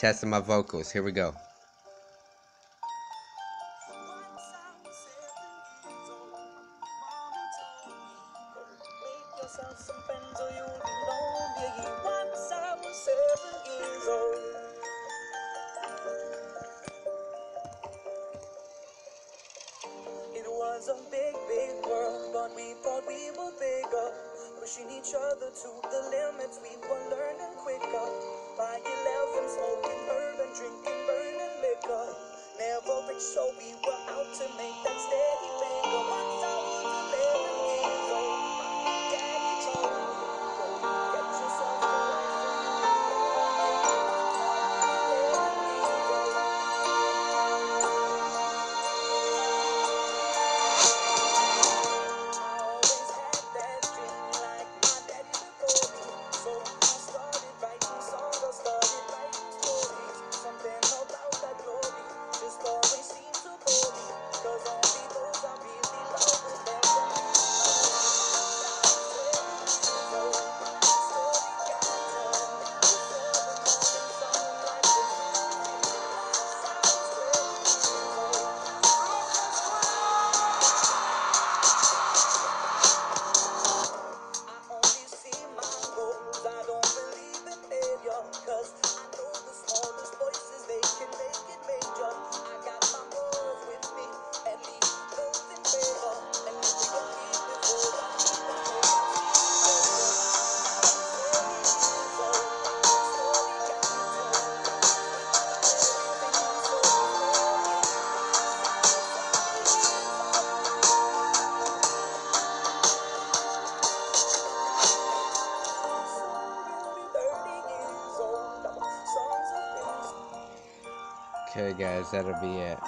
testing my vocals. Here we go. we thought we were bigger, pushing each other to the limits we were. Okay guys, that'll be it.